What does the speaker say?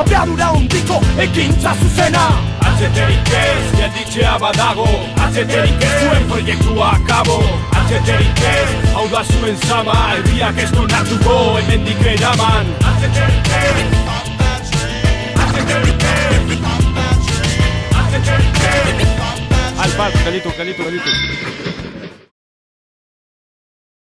abiadura ondiko ekintza zuzena. Atzeterik ez, gelditzea badago. Atzeterik ez, zuen proiektua akabo. Atzeterik ez, hau da zuen zama Herriak ez donatuko, hemendik eraman. Atzeterik ez Atzeterik ez Atzeterik ez Al bat, gelitu, gelitu,